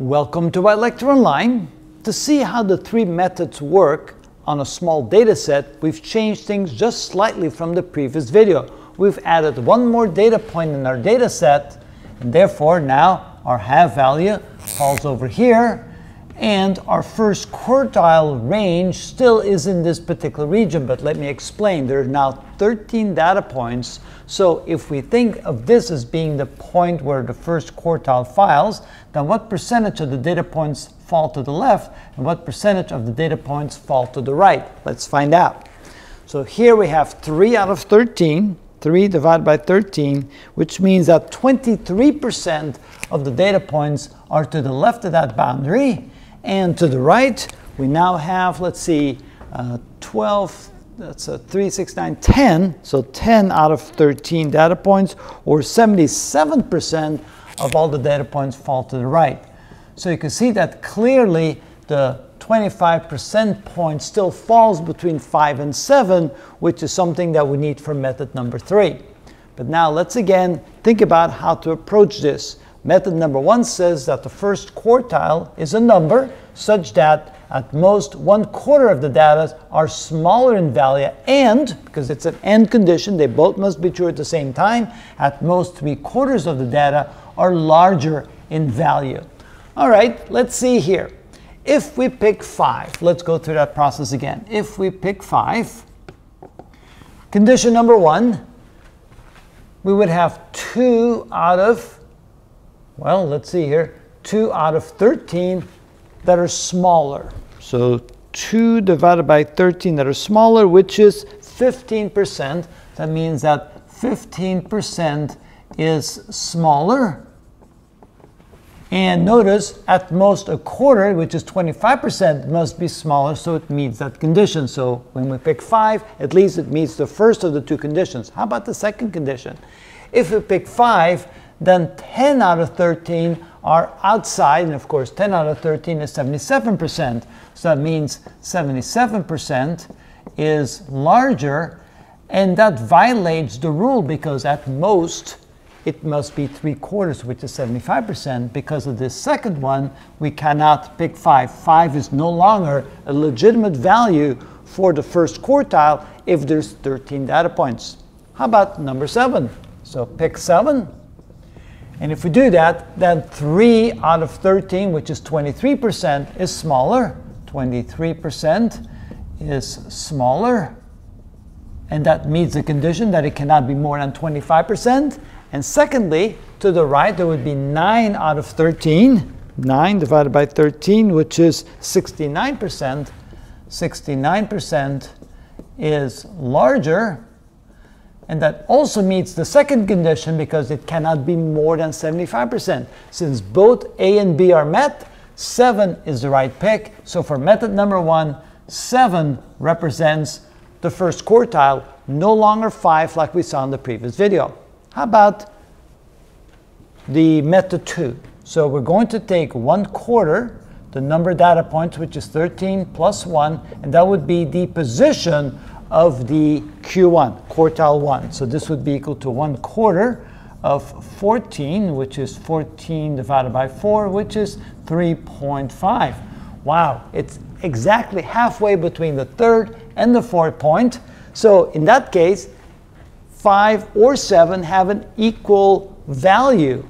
Welcome to iLecture Online. To see how the three methods work on a small data set, we've changed things just slightly from the previous video. We've added one more data point in our data set, and therefore now our half value falls over here, and our first quartile range still is in this particular region, but let me explain. There are now 13 data points, so if we think of this as being the point where the first quartile files, then what percentage of the data points fall to the left, and what percentage of the data points fall to the right? Let's find out. So here we have 3 out of 13, 3 divided by 13, which means that 23% of the data points are to the left of that boundary, and to the right, we now have, let's see, uh, 12, that's a 3, 6, 9, 10. So 10 out of 13 data points, or 77% of all the data points fall to the right. So you can see that clearly the 25% point still falls between 5 and 7, which is something that we need for method number 3. But now let's again think about how to approach this. Method number one says that the first quartile is a number such that at most one quarter of the data are smaller in value and, because it's an and condition, they both must be true at the same time, at most three quarters of the data are larger in value. All right, let's see here. If we pick five, let's go through that process again. If we pick five, condition number one, we would have two out of well, let's see here. 2 out of 13 that are smaller. So 2 divided by 13 that are smaller, which is 15%. That means that 15% is smaller. And notice at most a quarter, which is 25%, must be smaller, so it meets that condition. So when we pick 5, at least it meets the first of the two conditions. How about the second condition? If we pick 5, then 10 out of 13 are outside, and of course 10 out of 13 is 77%. So that means 77% is larger, and that violates the rule because at most it must be 3 quarters, which is 75%. Because of this second one, we cannot pick 5. 5 is no longer a legitimate value for the first quartile if there's 13 data points. How about number 7? So pick 7. And if we do that, then 3 out of 13, which is 23%, is smaller. 23% is smaller. And that meets the condition that it cannot be more than 25%. And secondly, to the right, there would be 9 out of 13. 9 divided by 13, which is 69%. 69% is larger and that also meets the second condition because it cannot be more than 75%. Since both A and B are met, 7 is the right pick. So for method number 1, 7 represents the first quartile, no longer 5 like we saw in the previous video. How about the method 2? So we're going to take 1 quarter, the number data points, which is 13 plus 1, and that would be the position of the Q1, quartile 1. So this would be equal to 1 quarter of 14, which is 14 divided by 4, which is 3.5. Wow, it's exactly halfway between the third and the fourth point. So in that case, 5 or 7 have an equal value.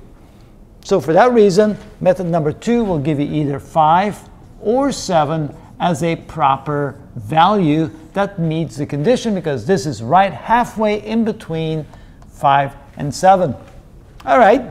So for that reason, method number 2 will give you either 5 or 7 as a proper value that meets the condition because this is right halfway in between 5 and 7. All right.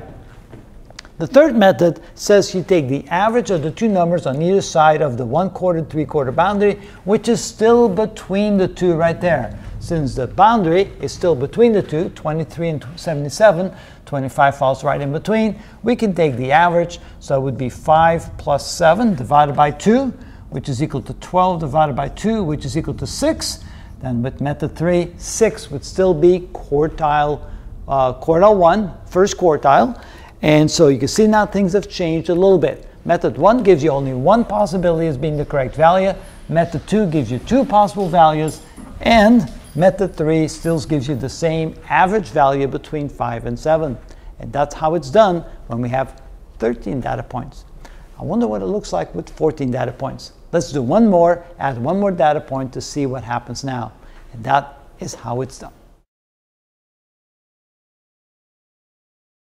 The third method says you take the average of the two numbers on either side of the 1 quarter, 3 quarter boundary, which is still between the two right there. Since the boundary is still between the two, 23 and 77, 25 falls right in between, we can take the average, so it would be 5 plus 7 divided by 2, which is equal to 12 divided by 2, which is equal to 6. Then with method 3, 6 would still be quartile, uh, quartile 1, first quartile. And so you can see now things have changed a little bit. Method 1 gives you only one possibility as being the correct value. Method 2 gives you two possible values. And method 3 still gives you the same average value between 5 and 7. And that's how it's done when we have 13 data points. I wonder what it looks like with 14 data points. Let's do one more, add one more data point to see what happens now. And that is how it's done.